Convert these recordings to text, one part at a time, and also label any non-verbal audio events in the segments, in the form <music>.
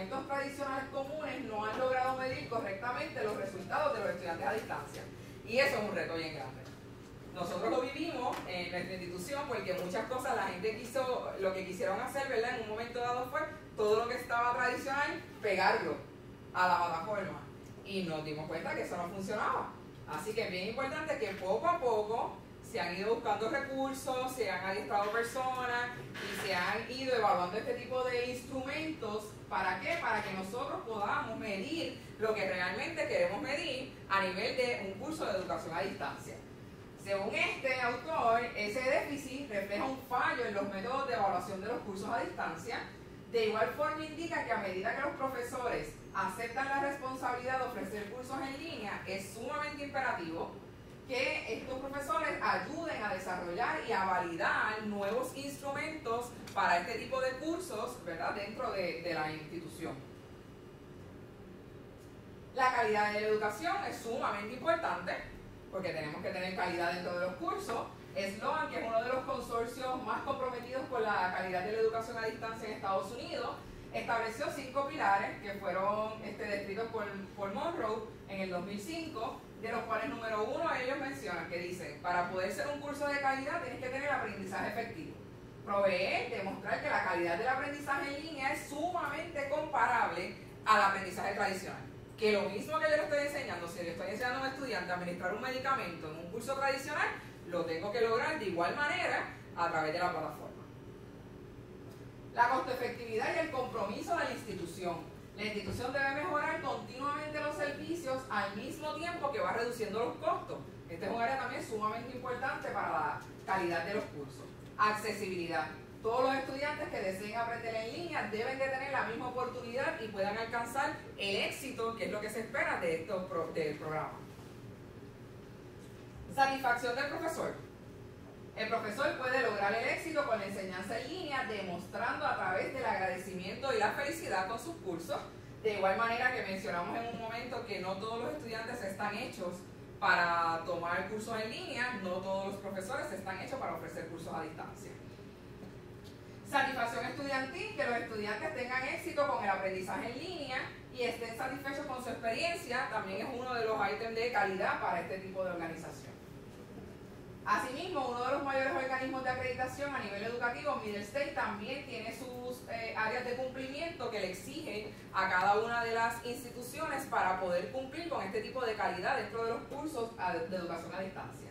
instrumentos tradicionales comunes no han logrado medir correctamente los resultados de los estudiantes a distancia. Y eso es un reto bien grande. Nosotros lo vivimos en nuestra institución porque muchas cosas la gente quiso, lo que quisieron hacer, ¿verdad? En un momento dado fue todo lo que estaba tradicional, pegarlo a la plataforma. Y nos dimos cuenta que eso no funcionaba. Así que es bien importante que poco a poco se han ido buscando recursos, se han adiestrado personas y se han ido evaluando este tipo de instrumentos. ¿Para qué? Para que nosotros podamos medir lo que realmente queremos medir a nivel de un curso de educación a distancia. Según este autor, ese déficit refleja un fallo en los métodos de evaluación de los cursos a distancia. De igual forma indica que a medida que los profesores aceptan la responsabilidad de ofrecer cursos en línea, es sumamente imperativo que estos profesores ayuden a desarrollar y a validar nuevos instrumentos para este tipo de cursos ¿verdad? dentro de, de la institución. La calidad de la educación es sumamente importante porque tenemos que tener calidad dentro de los cursos. Sloan, que es uno de los consorcios más comprometidos con la calidad de la educación a distancia en Estados Unidos, estableció cinco pilares que fueron este, descritos por, por Monroe en el 2005, de los cuales número uno ellos mencionan que dicen, para poder ser un curso de calidad tienes que tener aprendizaje efectivo. Proveer, demostrar que la calidad del aprendizaje en línea es sumamente comparable al aprendizaje tradicional. Que lo mismo que yo le estoy enseñando, si le estoy enseñando a un estudiante a administrar un medicamento en un curso tradicional, lo tengo que lograr de igual manera a través de la plataforma. La costo efectividad y el compromiso de la institución. La institución debe mejorar continuamente los servicios al mismo tiempo que va reduciendo los costos. Este es un área también sumamente importante para la calidad de los cursos. Accesibilidad. Todos los estudiantes que deseen aprender en línea deben de tener la misma oportunidad y puedan alcanzar el éxito, que es lo que se espera de estos del programa. Satisfacción del profesor. El profesor puede lograr el éxito con la enseñanza en línea demostrando a través del agradecimiento y la felicidad con sus cursos. De igual manera que mencionamos en un momento que no todos los estudiantes están hechos para tomar cursos en línea, no todos los profesores están hechos para ofrecer cursos a distancia. Satisfacción estudiantil, que los estudiantes tengan éxito con el aprendizaje en línea y estén satisfechos con su experiencia, también es uno de los ítems de calidad para este tipo de organización. Asimismo, uno de los mayores organismos de acreditación a nivel educativo, Middle State, también tiene sus eh, áreas de cumplimiento que le exige a cada una de las instituciones para poder cumplir con este tipo de calidad dentro de los cursos de educación a distancia.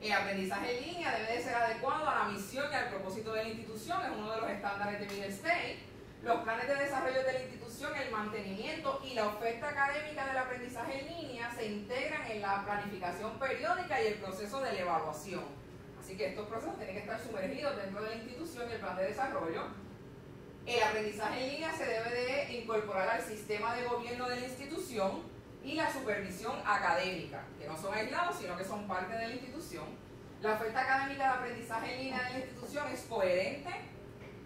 El aprendizaje en línea debe de ser adecuado a la misión y al propósito de la institución, es uno de los estándares de Middle State los planes de desarrollo de la institución, el mantenimiento y la oferta académica del aprendizaje en línea se integran en la planificación periódica y el proceso de la evaluación. Así que estos procesos tienen que estar sumergidos dentro de la institución y el plan de desarrollo. El aprendizaje en línea se debe de incorporar al sistema de gobierno de la institución y la supervisión académica, que no son aislados, sino que son parte de la institución. La oferta académica de aprendizaje en línea de la institución es coherente,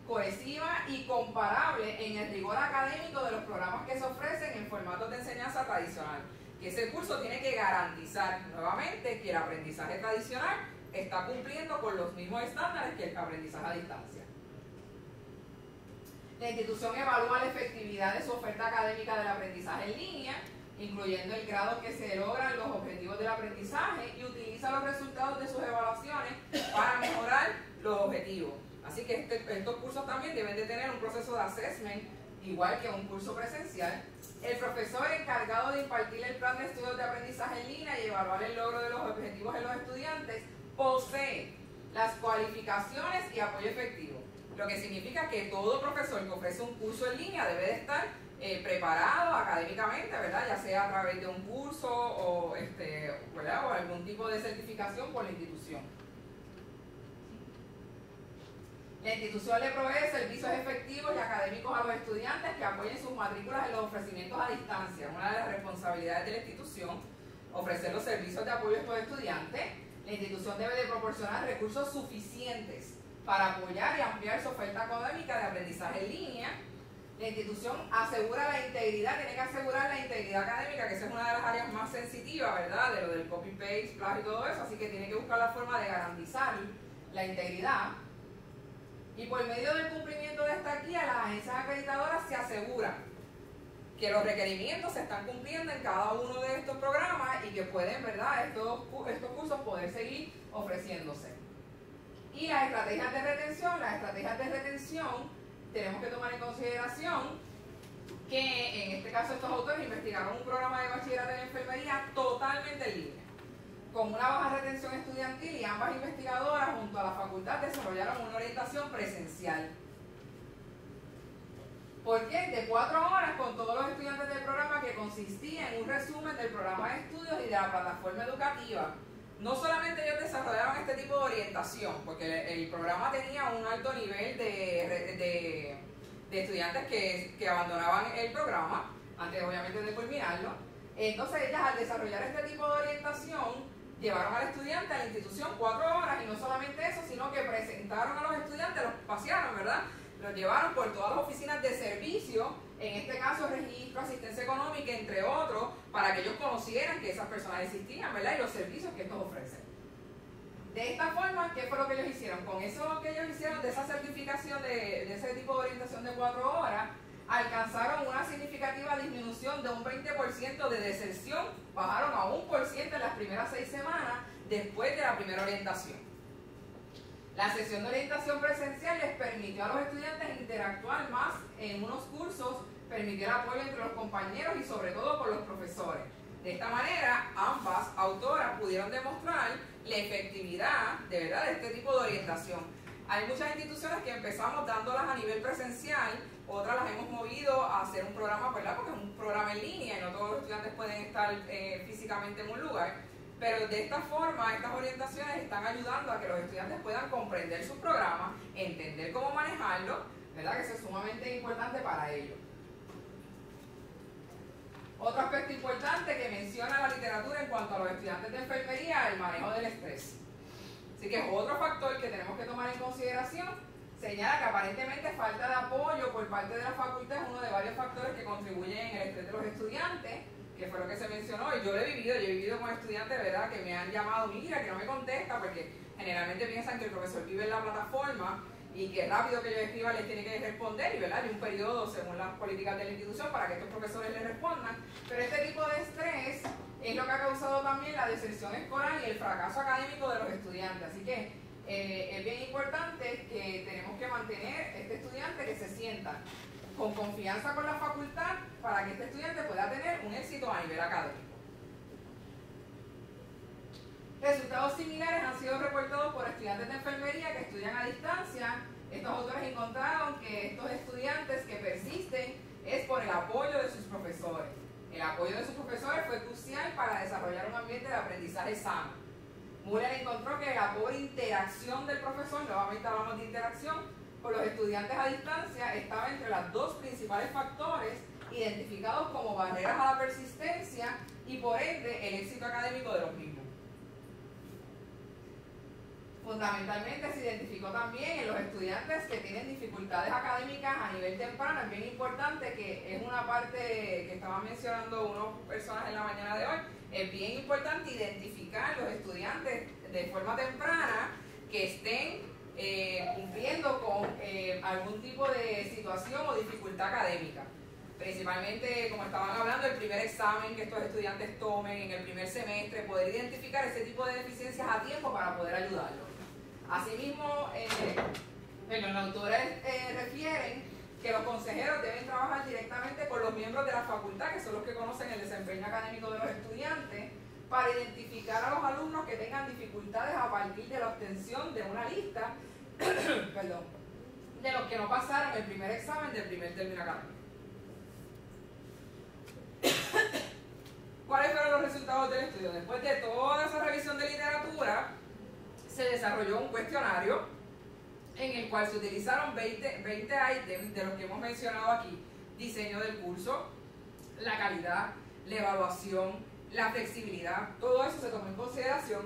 cohesiva y comparable en el rigor académico de los programas que se ofrecen en formatos de enseñanza tradicional. Que ese curso tiene que garantizar nuevamente que el aprendizaje tradicional está cumpliendo con los mismos estándares que el aprendizaje a distancia. La institución evalúa la efectividad de su oferta académica del aprendizaje en línea, incluyendo el grado que se logran los objetivos del aprendizaje y utiliza los resultados de sus evaluaciones para mejorar los objetivos. Así que este, estos cursos también deben de tener un proceso de assessment igual que un curso presencial. El profesor encargado de impartir el plan de estudios de aprendizaje en línea y evaluar el logro de los objetivos de los estudiantes posee las cualificaciones y apoyo efectivo. Lo que significa que todo profesor que ofrece un curso en línea debe de estar eh, preparado académicamente, ¿verdad? Ya sea a través de un curso o, este, o algún tipo de certificación por la institución. La institución le provee servicios efectivos y académicos a los estudiantes que apoyen sus matrículas en los ofrecimientos a distancia. Una de las responsabilidades de la institución, ofrecer los servicios de apoyo a estos estudiantes. La institución debe de proporcionar recursos suficientes para apoyar y ampliar su oferta académica de aprendizaje en línea. La institución asegura la integridad, tiene que asegurar la integridad académica, que esa es una de las áreas más sensitivas, ¿verdad? De lo del copy-paste, plagio y todo eso, así que tiene que buscar la forma de garantizar la integridad y por medio del cumplimiento de esta guía, las agencias acreditadoras se aseguran que los requerimientos se están cumpliendo en cada uno de estos programas y que pueden, ¿verdad?, estos, estos cursos poder seguir ofreciéndose. Y las estrategias de retención, las estrategias de retención, tenemos que tomar en consideración que en este caso estos autores investigaron un programa de bachillerato en enfermería totalmente libre, con una baja retención estudiantil y ambas investigadoras junto a la facultad desarrollaron una orientación presencial. ¿Por qué? De cuatro horas con todos los estudiantes del programa que consistía en un resumen del programa de estudios y de la plataforma educativa. No solamente ellos desarrollaron este tipo de orientación, porque el, programa tenía un alto nivel de de estudiantes que, que abandonaban el programa, antes obviamente de culminarlo. Entonces ellas al desarrollar este tipo de orientación llevaron al estudiante a la institución cuatro horas y no solamente eso, sino que presentaron a los estudiantes, los pasearon, ¿verdad? Los llevaron por todas las oficinas de servicio, en este caso registro, asistencia económica, entre otros, para que ellos conocieran que esas personas existían, ¿verdad? Y los servicios que estos ofrecen. De esta forma, ¿qué fue lo que ellos hicieron? Con eso que ellos hicieron de esa certificación de, ese tipo de orientación de cuatro horas, alcanzaron una significativa disminución de un 20% de deserción, bajaron a un por ciento en las primeras seis semanas después de la primera orientación. La sesión de orientación presencial les permitió a los estudiantes interactuar más en unos cursos, permitió el apoyo entre los compañeros y sobre todo con los profesores. De esta manera, ambas autoras pudieron demostrar la efectividad de verdad de este tipo de orientación. Hay muchas instituciones que empezamos dándolas a nivel presencial, otras las hemos movido a hacer un programa, ¿verdad? Porque es un programa en línea y no todos los estudiantes pueden estar eh, físicamente en un lugar. Pero de esta forma, estas orientaciones están ayudando a que los estudiantes puedan comprender sus programas, entender cómo manejarlo, ¿verdad? Que eso es sumamente importante para ellos. Otro aspecto importante que menciona la literatura en cuanto a los estudiantes de enfermería, el manejo del estrés. Así que otro factor que tenemos que tomar en consideración. Señala que aparentemente falta de apoyo por parte de la facultad es uno de varios factores que contribuyen en el estrés de los estudiantes, que fue lo que se mencionó. Y yo lo he vivido, yo he vivido con estudiantes, ¿verdad?, que me han llamado, mira, que no me contesta, porque generalmente piensan que el profesor vive en la plataforma y que rápido que yo escriba les tiene que responder y, ¿verdad? y un periodo según las políticas de la institución para que estos profesores les respondan. Pero este tipo de estrés es lo que ha causado también la deserción escolar y el fracaso académico de los estudiantes. Así que eh, es bien importante que tenemos que mantener este estudiante que se sienta con confianza con la facultad para que este estudiante pueda tener un éxito a nivel académico. Resultados similares han sido reportados por estudiantes de enfermería que estudian a distancia. Estos autores encontraron que estos estudiantes que persisten es por el apoyo de sus profesores. El apoyo de sus profesores fue crucial para desarrollar un ambiente de aprendizaje sano. Muller encontró que la pobre interacción del profesor, nuevamente hablamos de interacción, con los estudiantes a distancia estaba entre los dos principales factores identificados como barreras a la persistencia y por ende el éxito académico de los mismos. Fundamentalmente se identificó también en los estudiantes que tienen dificultades académicas a nivel temprano. Es bien importante que es una parte que estaban mencionando unas personas en la mañana de hoy. Es bien importante identificar los estudiantes de forma temprana que estén eh, cumpliendo con eh, algún tipo de situación o dificultad académica. Principalmente, como estaban hablando, el primer examen que estos estudiantes tomen en el primer semestre, poder identificar ese tipo de deficiencias a tiempo para poder ayudarlos. Asimismo, eh, los autores eh, refieren que los consejeros deben trabajar directamente con los miembros de la facultad, que son los que conocen el desempeño académico de los estudiantes, para identificar a los alumnos que tengan dificultades a partir de la obtención de una lista <coughs> perdón, de los que no pasaron el primer examen del primer término académico. <coughs> ¿Cuáles fueron los resultados del estudio? Después de toda esa revisión de literatura, se desarrolló un cuestionario en el cual se utilizaron 20, 20 ítems de los que hemos mencionado aquí. Diseño del curso, la calidad, la evaluación, la flexibilidad, todo eso se tomó en consideración.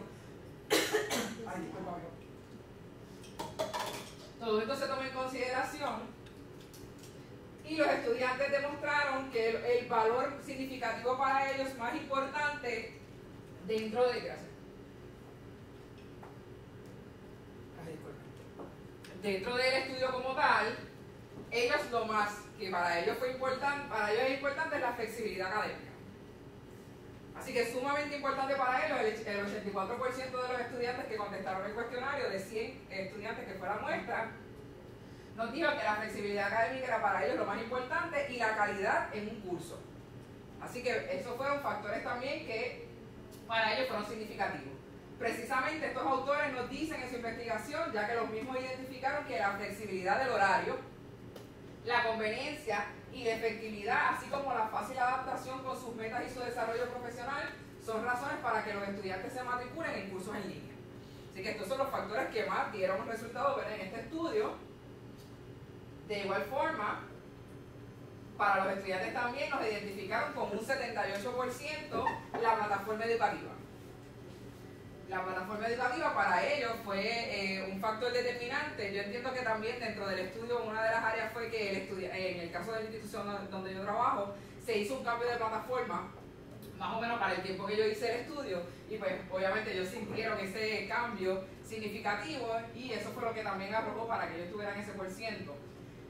<coughs> todo esto se tomó en consideración y los estudiantes demostraron que el, el valor significativo para ellos más importante dentro de... Gracias dentro del estudio como tal, ellos lo más que para ellos fue importante, para ellos es importante la flexibilidad académica. Así que sumamente importante para ellos, el, 84% de los estudiantes que contestaron el cuestionario, de 100 estudiantes que fue la muestra, nos dijo que la flexibilidad académica era para ellos lo más importante y la calidad en un curso. Así que esos fueron factores también que para ellos fueron significativos. Precisamente estos autores nos dicen en su investigación, ya que los mismos identificaron que la flexibilidad del horario, la conveniencia y la efectividad, así como la fácil adaptación con sus metas y su desarrollo profesional, son razones para que los estudiantes se matriculen en cursos en línea. Así que estos son los factores que más dieron resultados en este estudio. De igual forma, para los estudiantes también nos identificaron como un 78% la plataforma educativa la plataforma educativa para ellos fue eh, un factor determinante. Yo entiendo que también dentro del estudio una de las áreas fue que el en el caso de la institución donde yo trabajo, se hizo un cambio de plataforma más o menos para el tiempo que yo hice el estudio y pues obviamente ellos sintieron ese cambio significativo y eso fue lo que también arrojó para que ellos tuvieran ese por ciento.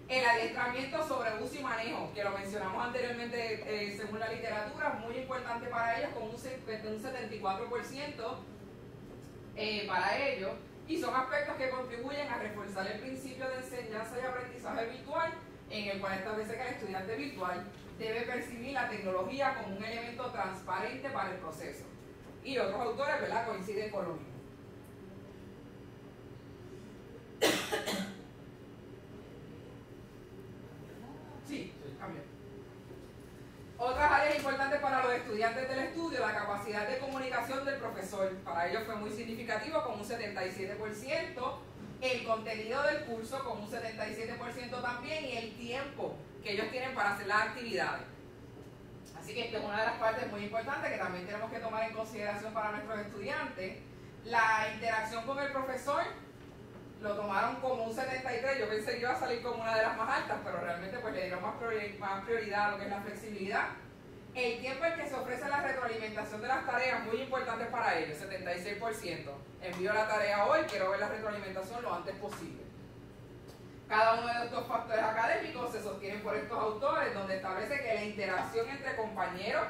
El adiestramiento sobre uso y manejo, que lo mencionamos anteriormente eh, según la literatura, muy importante para ellos con un, un 74% eh, para ello y son aspectos que contribuyen a reforzar el principio de enseñanza y aprendizaje virtual en el cual establece que el estudiante virtual debe percibir la tecnología como un elemento transparente para el proceso. Y otros autores ¿verdad? coinciden con lo mismo. Sí, cambio. Otras áreas importantes para los estudiantes del estudio, la capacidad de comunicación del profesor. Para ellos fue muy significativo, con un 77%. El contenido del curso, con un 77% también. Y el tiempo que ellos tienen para hacer las actividades. Así que esta es una de las partes muy importantes que también tenemos que tomar en consideración para nuestros estudiantes. La interacción con el profesor lo tomaron como un 73, yo pensé que iba a salir como una de las más altas, pero realmente pues le dieron más, prioridad a lo que es la flexibilidad. El tiempo en que se ofrece la retroalimentación de las tareas, muy importante para ellos, 76%. Envío la tarea hoy, quiero ver la retroalimentación lo antes posible. Cada uno de estos factores académicos se sostienen por estos autores, donde establece que la interacción entre compañeros,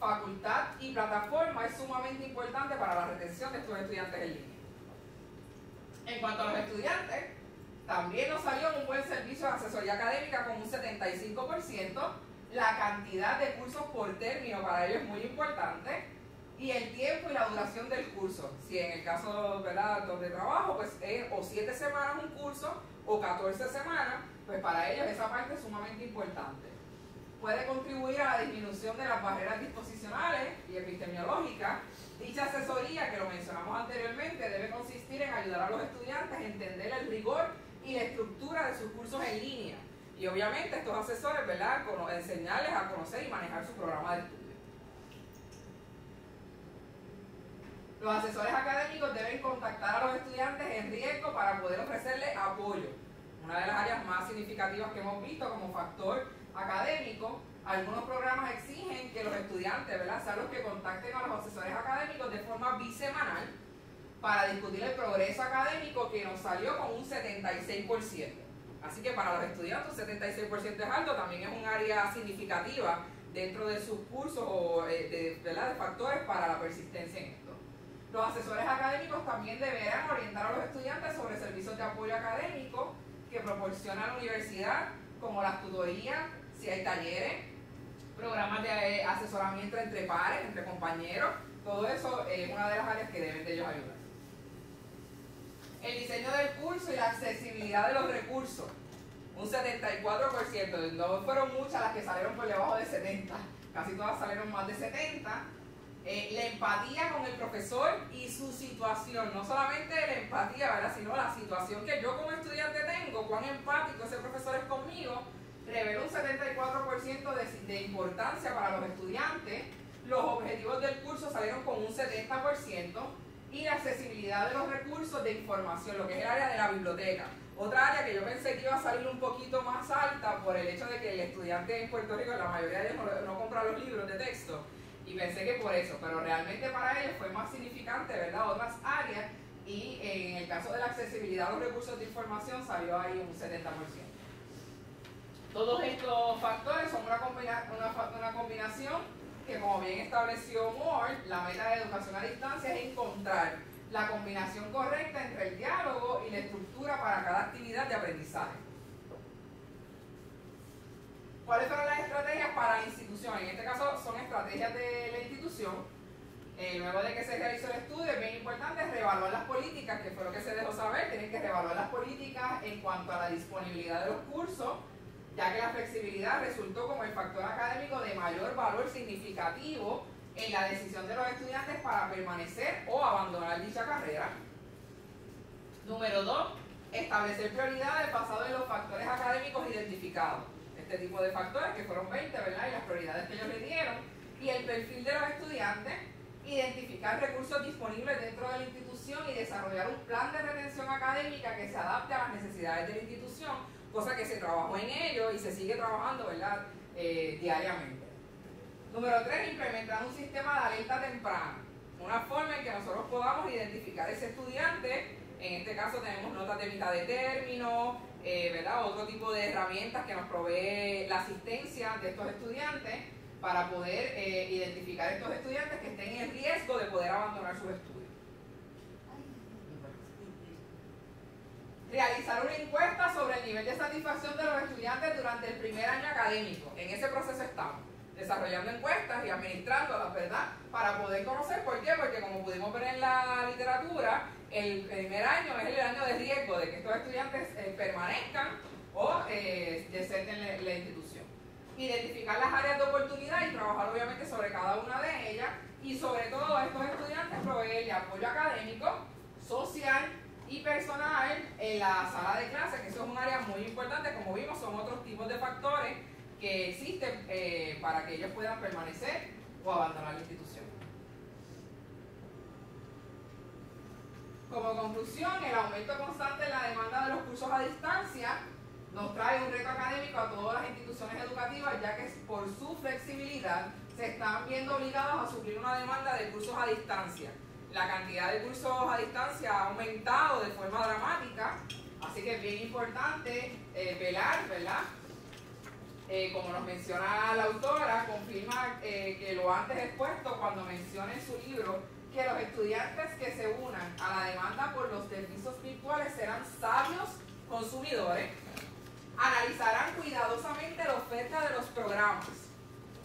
facultad y plataforma es sumamente importante para la retención de estos estudiantes en línea. En cuanto a los estudiantes, también nos salió un buen servicio de asesoría académica con un 75%. La cantidad de cursos por término para ellos es muy importante. Y el tiempo y la duración del curso. Si en el caso ¿verdad? donde trabajo, pues es o 7 semanas un curso o 14 semanas, pues para ellos esa parte es sumamente importante. Puede contribuir a la disminución de las barreras disposicionales y epidemiológicas Dicha asesoría, que lo mencionamos anteriormente, debe consistir en ayudar a los estudiantes a entender el rigor y la estructura de sus cursos en línea. Y obviamente estos asesores, ¿verdad?, enseñarles a conocer y manejar su programa de estudio. Los asesores académicos deben contactar a los estudiantes en riesgo para poder ofrecerles apoyo. Una de las áreas más significativas que hemos visto como factor académico algunos programas exigen que los estudiantes ¿verdad? sean los que contacten a los asesores académicos de forma bisemanal para discutir el progreso académico que nos salió con un 76%. Así que para los estudiantes un 76% es alto, también es un área significativa dentro de sus cursos o eh, de, ¿verdad? de factores para la persistencia en esto. Los asesores académicos también deberán orientar a los estudiantes sobre servicios de apoyo académico que proporciona la universidad, como las tutorías, si hay talleres, programas de eh, asesoramiento entre pares, entre compañeros, todo eso es una de las áreas que deben de ellos ayudar. El diseño del curso y la accesibilidad de los recursos, un 74%, no fueron muchas las que salieron por debajo de 70, casi todas salieron más de 70. Eh, la empatía con el profesor y su situación, no solamente la empatía, ¿verdad? sino la situación que yo como estudiante tengo, cuán empático ese profesor es conmigo, reveló un 74% de, importancia para los estudiantes, los objetivos del curso salieron con un 70% y la accesibilidad de los recursos de información, lo que es el área de la biblioteca. Otra área que yo pensé que iba a salir un poquito más alta por el hecho de que el estudiante en Puerto Rico, la mayoría de ellos no, compra los libros de texto, y pensé que por eso, pero realmente para ellos fue más significante, ¿verdad? Otras áreas, y en el caso de la accesibilidad a los recursos de información salió ahí un 70%. Todos estos factores son una, una, una combinación que, como bien estableció Moore, la meta de educación a distancia es encontrar la combinación correcta entre el diálogo y la estructura para cada actividad de aprendizaje. ¿Cuáles fueron las estrategias para la institución? En este caso son estrategias de la institución. Eh, luego de que se realizó el estudio, es bien importante reevaluar las políticas, que fue lo que se dejó saber, tienen que reevaluar las políticas en cuanto a la disponibilidad de los cursos, ya que la flexibilidad resultó como el factor académico de mayor valor significativo en la decisión de los estudiantes para permanecer o abandonar dicha carrera. Número dos, establecer prioridades basadas en los factores académicos identificados. Este tipo de factores, que fueron 20, ¿verdad? Y las prioridades que ellos le dieron. Y el perfil de los estudiantes, identificar recursos disponibles dentro de la institución y desarrollar un plan de retención académica que se adapte a las necesidades de la institución, cosa que se trabajó en ello y se sigue trabajando, ¿verdad? Eh, diariamente. Número 3, implementar un sistema de alerta temprana. Una forma en que nosotros podamos identificar ese estudiante. En este caso tenemos notas de mitad de término, eh, ¿verdad? Otro tipo de herramientas que nos provee la asistencia de estos estudiantes para poder eh, identificar estos estudiantes que estén en riesgo de poder abandonar sus estudios. Una encuesta sobre el nivel de satisfacción de los estudiantes durante el primer año académico. En ese proceso estamos desarrollando encuestas y administrándolas, ¿verdad? Para poder conocer por qué, porque como pudimos ver en la literatura, el primer año es el año de riesgo de que estos estudiantes eh, permanezcan o eh, deserten la, la, institución. Identificar las áreas de oportunidad y trabajar obviamente sobre cada una de ellas y sobre todo a estos estudiantes proveerle apoyo académico, social y personal en la sala de clase, que eso es un área muy importante, como vimos son otros tipos de factores que existen eh, para que ellos puedan permanecer o abandonar la institución. Como conclusión, el aumento constante en la demanda de los cursos a distancia nos trae un reto académico a todas las instituciones educativas, ya que por su flexibilidad se están viendo obligados a suplir una demanda de cursos a distancia. La cantidad de cursos a distancia ha aumentado de forma dramática, así que es bien importante eh, velar, ¿verdad? Eh, como nos menciona la autora, confirma eh, que lo antes expuesto cuando menciona en su libro que los estudiantes que se unan a la demanda por los servicios virtuales serán sabios consumidores, analizarán cuidadosamente la oferta de los programas,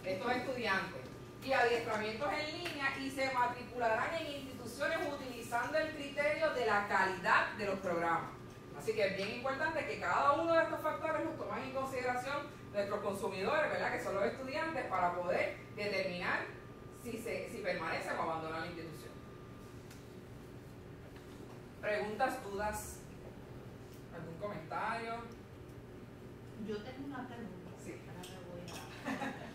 estos estudiantes, y adiestramientos en línea y se matricularán en instituciones utilizando el criterio de la calidad de los programas. Así que es bien importante que cada uno de estos factores los tomen en consideración nuestros consumidores, ¿verdad? que son los estudiantes, para poder determinar si, se, si permanecen o abandonan la institución. ¿Preguntas, dudas? ¿Algún comentario? Yo tengo una pregunta. Sí. Ahora me voy a...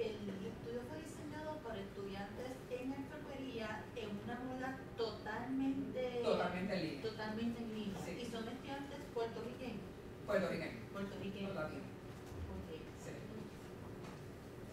El estudio fue diseñado para estudiantes en enfermería en una modalidad totalmente, Totalmente en línea. totalmente en línea. Sí. Y son estudiantes puertorriqueños. Puertorriqueño. Puertorriqueños. No latino. Ok. Sí.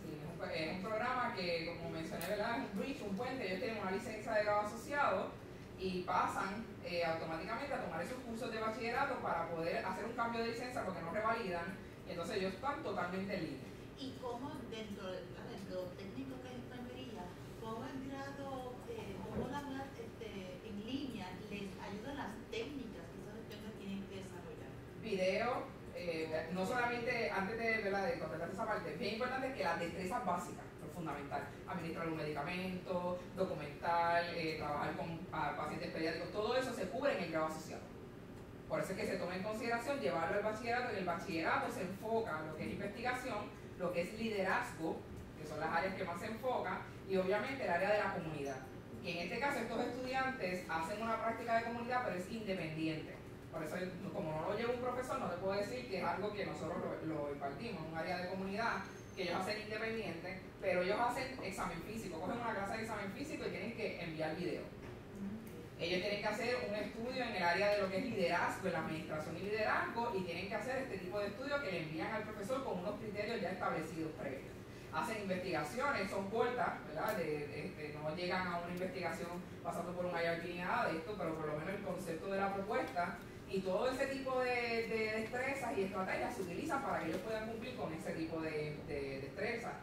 Sí, es un, es un programa que, como mencioné, ¿verdad? es un bridge, un puente. Ellos tienen una licencia de grado asociado y pasan eh, automáticamente a tomar esos cursos de bachillerato para poder hacer un cambio de licencia porque no revalidan. Y entonces ellos están totalmente en línea. Y cómo dentro de, dentro de lo técnico que es enfermería, cómo el grado, eh, cómo la este, en línea les ayuda las técnicas que esos estudiantes tienen que desarrollar. Video, eh, no solamente antes de, ¿verdad? de completar esa parte, es bien importante que las destrezas básicas, es fundamental. Administrar un medicamento, documentar, eh, trabajar con ah, pacientes pediátricos, todo eso se cubre en el grado asociado. Por eso es que se toma en consideración llevarlo al bachillerato y el bachillerato se enfoca en lo que es investigación, lo que es liderazgo, que son las áreas que más se enfocan, y obviamente el área de la comunidad. Y en este caso estos estudiantes hacen una práctica de comunidad, pero es independiente. Por eso, como no lo lleva un profesor, no te puedo decir que es algo que nosotros lo, lo impartimos, un área de comunidad que ellos hacen independiente, pero ellos hacen examen físico, cogen una clase de examen físico y tienen que enviar video. Ellos tienen que hacer un estudio en el área de lo que es liderazgo, en la administración y liderazgo, y tienen que hacer este tipo de estudio que le envían al profesor con unos criterios ya establecidos previos. Hacen investigaciones, son cortas, ¿verdad? De, no llegan a una investigación pasando por un IRT ni nada de esto, pero por lo menos el concepto de la propuesta Y todo ese tipo de, de destrezas y estrategias se utilizan para que ellos puedan cumplir con ese tipo de, de destrezas.